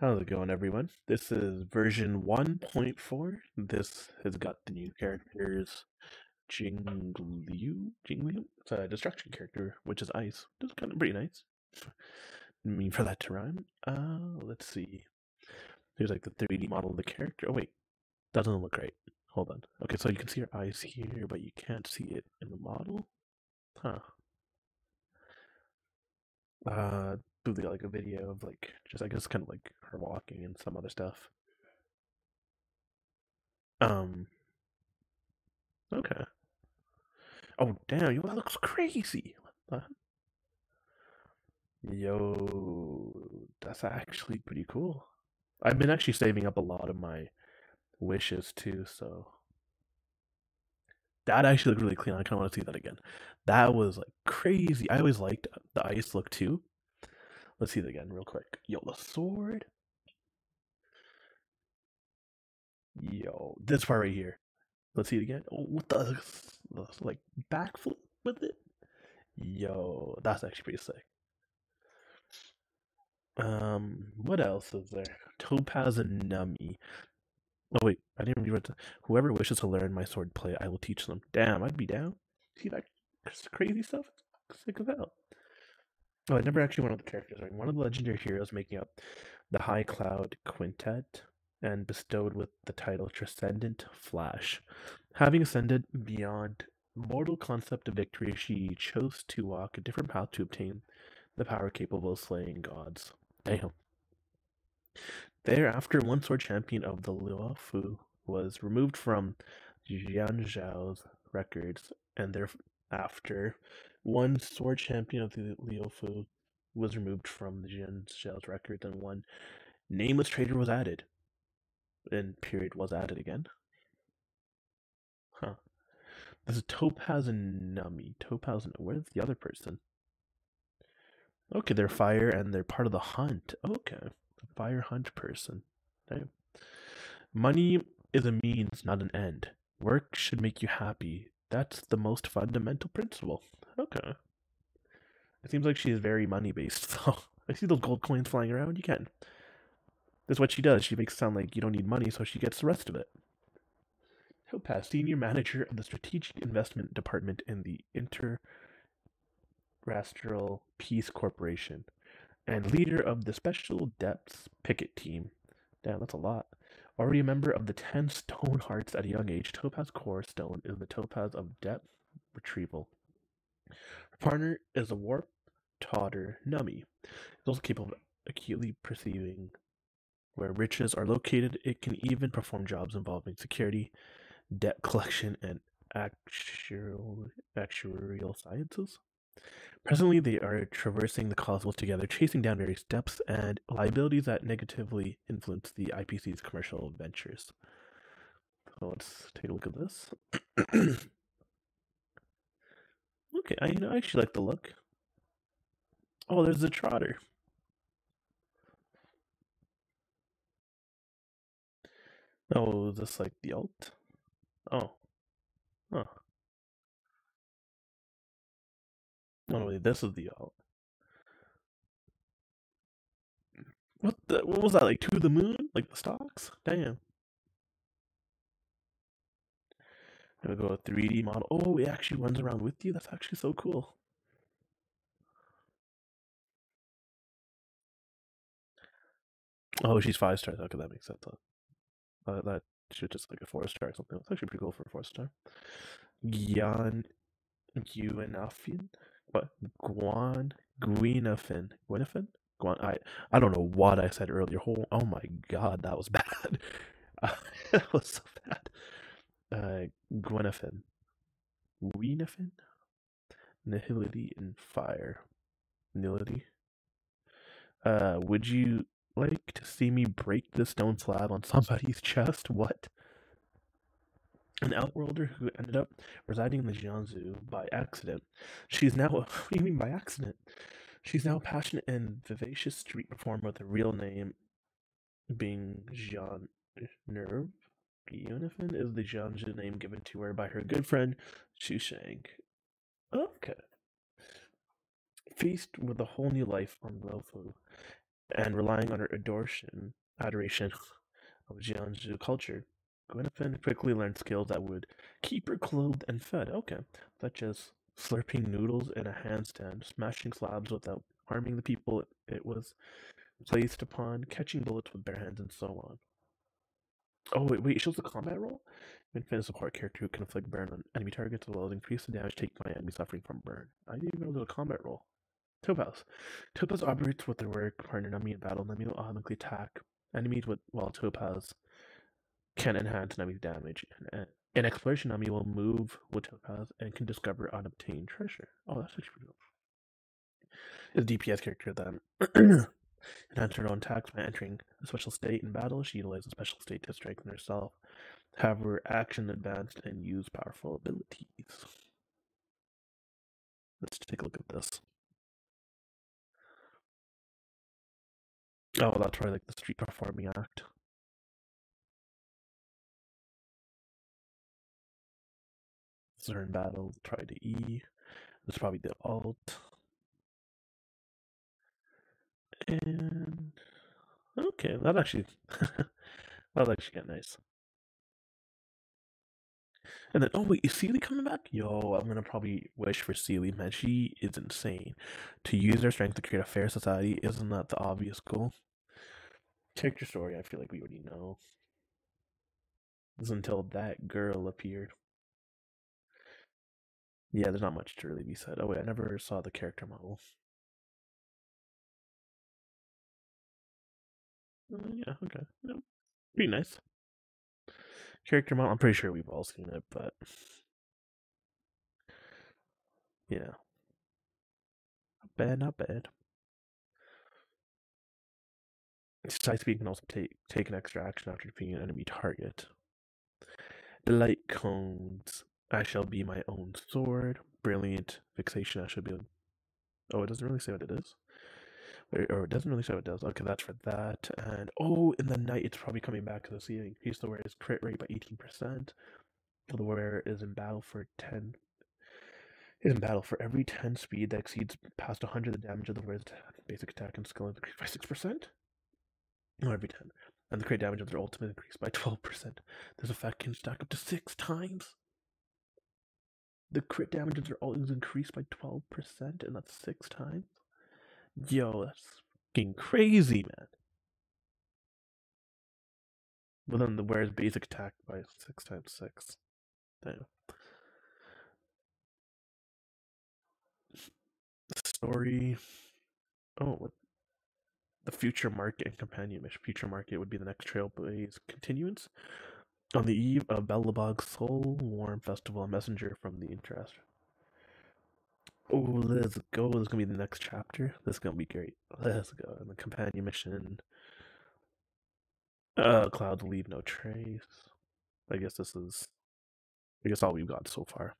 How's it going, everyone? This is version 1.4. This has got the new characters Jing Liu. Jing Liu? It's a destruction character, which is ice. It's kind of pretty nice. Didn't mean for that to rhyme. Uh, let's see. There's like the 3D model of the character. Oh, wait. Doesn't look right. Hold on. Okay, so you can see her eyes here, but you can't see it in the model. Huh. Uh, got like a video of like just I guess kind of like her walking and some other stuff. Um. Okay. Oh damn! Yo, that looks crazy. Yo, that's actually pretty cool. I've been actually saving up a lot of my wishes too, so that actually looked really clean. I kind of want to see that again. That was like crazy. I always liked the ice look too. Let's see it again real quick. Yo, the sword. Yo, this part right here. Let's see it again. Oh, what the, like backflip with it? Yo, that's actually pretty sick. Um, what else is there? Topaz and Numby. Oh wait, I didn't read it. Whoever wishes to learn my sword play, I will teach them. Damn, I'd be down. See that crazy stuff? Sick as hell. Oh, I never actually went on the characters. Right? One of the legendary heroes making up the High Cloud Quintet and bestowed with the title Transcendent Flash. Having ascended beyond mortal concept of victory, she chose to walk a different path to obtain the power capable of slaying gods. Damn. Thereafter, one sword champion of the Luofu was removed from Xianzhou's records, and thereafter, one sword champion of the Luofu was removed from the Xianzhou's records, and one nameless traitor was added. And period was added again. Huh. This is Topaz and Numby. Topaz and where's the other person? Okay, they're fire and they're part of the hunt. Okay. Fire hunt person. Okay. Money is a means, not an end. Work should make you happy. That's the most fundamental principle. Okay. It seems like she is very money based, though. I see those gold coins flying around. You can. That's what she does. She makes it sound like you don't need money, so she gets the rest of it. Topaz, senior manager of the strategic investment department in the Interastral Peace Corporation and leader of the Special Depths Picket Team. Damn, that's a lot. Already a member of the Ten Stone Hearts at a young age, Topaz Core Stone is the Topaz of Depth Retrieval. Her partner is a warp trotter Numby. It's also capable of acutely perceiving where riches are located. It can even perform jobs involving security, debt collection, and actuarial, actuarial sciences. Presently, they are traversing the cosmos together, chasing down various depths and liabilities that negatively influence the IPC's commercial ventures. So let's take a look at this. okay, I, you know, I actually like the look. Oh, there's the trotter. Oh, is this like the alt? Oh. Huh. Oh wait, this is the alt. What the? What was that? Like to the moon? Like the stocks? Damn. Gonna go a 3D model. Oh, it actually runs around with you. That's actually so cool. Oh, she's five stars. Okay, that makes sense. Uh, that should just like a four star or something. That's actually pretty cool for a four star. Gian Guinaifen? What? Guan Guinaifen. Guinaifen? Guan I I don't know what I said earlier. Oh, oh my god, that was bad. That was so bad. Uh Guinaifen. Guinaifen? Nihility and fire. Nihility. Uh would you like to see me break the stone slab on somebody's chest? What? An outworlder who ended up residing in the Xianzhou by accident. She's now. What do you mean by accident? She's now a passionate and vivacious street performer with a real name being Jean Nerve. Yunifin is the Xianzhou name given to her by her good friend Sushang. Okay. Faced with a whole new life on Luofu and relying on her adoration, adoration of Xianzhou culture, Gwenfin quickly learned skills that would keep her clothed and fed. Okay, such as slurping noodles in a handstand, smashing slabs without harming the people it was placed upon, catching bullets with bare hands, and so on. Oh wait, wait, it shows the combat roll. Gwenfin is a support character who can inflict burn on enemy targets as well as increase the damage taken by enemies suffering from burn. I didn't even know a combat roll. Topaz. Topaz operates with their work partner Numby in battle. Numby will automatically attack enemies with while Topaz can enhance Numby's damage. And, exploration, Numby will move with Topaz and can discover unobtained treasure. Oh, that's actually pretty cool. Is DPS character then? enhance her own attacks by entering a special state in battle. She utilizes a special state to strengthen herself, have her action advanced, and use powerful abilities. Let's take a look at this. Oh, that's right, like the street performing act. Zern battle, try to E. That's probably the alt. And okay, that actually that actually got nice. And then, oh wait, is Seele coming back? Yo, I'm gonna probably wish for Seele, man. She is insane. To use her strength to create a fair society, isn't that the obvious goal? Character story, I feel like we already know. This until that girl appeared. Yeah, there's not much to really be said. Oh wait, I never saw the character model. Uh, yeah, okay. Yeah, pretty nice. Character model, I'm pretty sure we've all seen it, but yeah. Not bad, not bad. Side speed can also take take an extra action after defeating an enemy target. The light cones. I shall be my own sword. Brilliant. Fixation. I should be. Oh, it doesn't really say what it is. Or it doesn't really say what it does. Okay, that's for that. And oh, in the night, it's probably coming back to the ceiling. increase the wearer's crit rate by 18%. The wearer is in battle for 10. Is in battle for every 10 speed that exceeds past 100, the damage of the wearer's basic attack and skill is increased by 6%. Or every 10. And the crit damage of their ultimate increased by 12%. This effect can stack up to 6 times. The crit damage of their ult is increased by 12%, and that's 6 times. Yo, that's fucking crazy, man. But then the wearer's basic attack by 6 times 6. Damn. Story. Oh, what? The future market and companion mission. Future market would be the next Trailblaze continuance. On the eve of Belobog's Soul Warm Festival, a messenger from the interest. Oh, let's go. This is gonna be the next chapter. This is gonna be great. Let's go. And the companion mission. Uh, clouds leave no trace. I guess this is. I guess all we've got so far.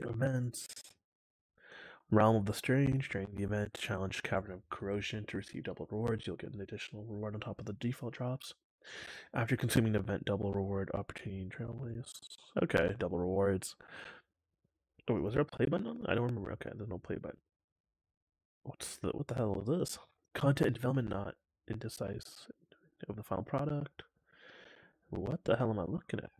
Events. Realm of the Strange. During the event, challenge Cavern of Corrosion to receive double rewards. You'll get an additional reward on top of the default drops. After consuming event, double reward opportunity Trailblaze. Okay, double rewards. Oh, wait, was there a play button on I don't remember. Okay, there's no play button. What's the what the hell is this? Content development not indecisive of the final product. What the hell am I looking at?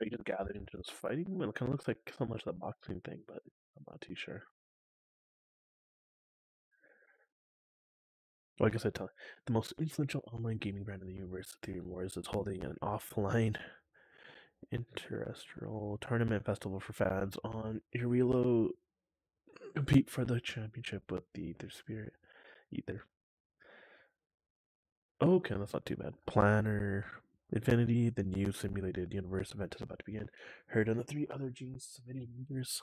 You just gathering into this fighting? It kind of looks like so much the boxing thing, but I'm not too sure. Like I said, the most influential online gaming brand in the universe, Aetherium Wars, is holding an offline interstellar tournament festival for fans on Jarilo compete for the championship with the Aether Spirit. Ether. Okay, that's not too bad. Planner Infinity, the new simulated universe event is about to begin. Heard on the three other Genius submitting members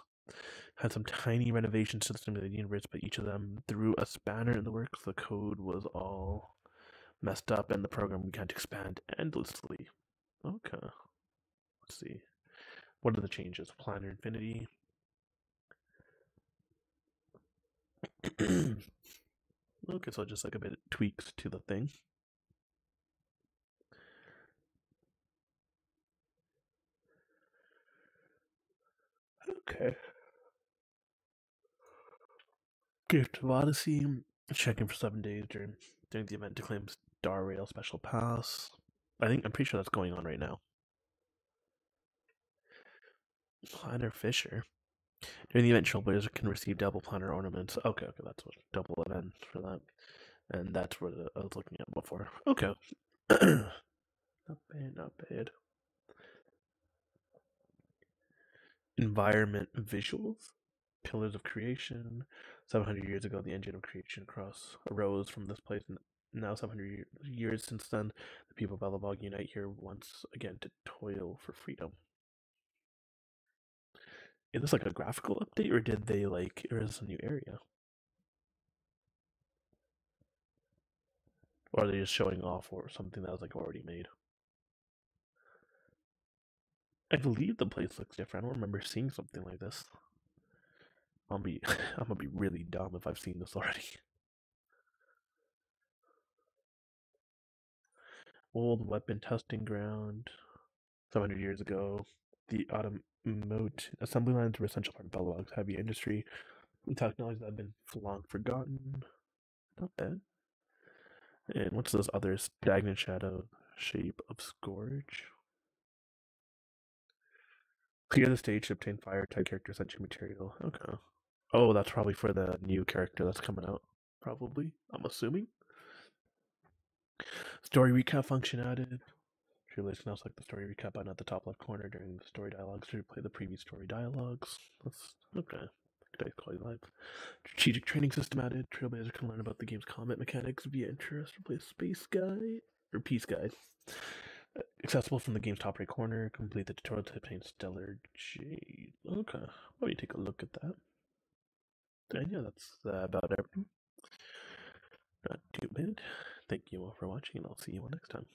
had some tiny renovations to the simulated universe, but each of them threw a spanner in the works. The code was all messed up, and the program began to expand endlessly. Okay. Let's see. What are the changes? Planner Infinity. okay, so just like a bit of tweaks to the thing. Okay. Gift of Odyssey. Checking for seven days during during the event to claim Star Rail Special Pass. I think I'm pretty sure that's going on right now. Planar Fissure. During the event, Trailblazers can receive double planar ornaments. Okay, okay, that's what double event for that. And that's what uh, I was looking at before. Okay. not bad, not bad. Environment visuals. Pillars of creation. 700 years ago, the engine of creation cross arose from this place, and now 700 years since then, the people of Belobog unite here once again to toil for freedom. Is this like a graphical update, or did they like, or is this a new area? Or are they just showing off or something that was like already made? I believe the place looks different. I don't remember seeing something like this. I'll be I'm gonna be really dumb if I've seen this already. Old weapon testing ground. 700 years ago, the automotive assembly lines were essential part of Belobog's heavy industry. Technologies that have been long forgotten. Not bad. And what's this other stagnant shadow shape of Scorch? Clear the stage to obtain fire type character essential material. Okay. Oh, that's probably for the new character that's coming out. Probably. I'm assuming. Story recap function added. Tribulation now select the story recap button at the top left corner during the story dialogues to replay the previous story dialogues. That's okay. Dice quality life. Strategic training system added. Trailblazer can learn about the game's combat mechanics via interest. Replace space guide or peace guide. Accessible from the game's top right corner. Complete the tutorial to obtain Stellar Jade. Okay, let me take a look at that. And yeah, that's uh, about everything. Not too bad. Thank you all for watching, and I'll see you all next time.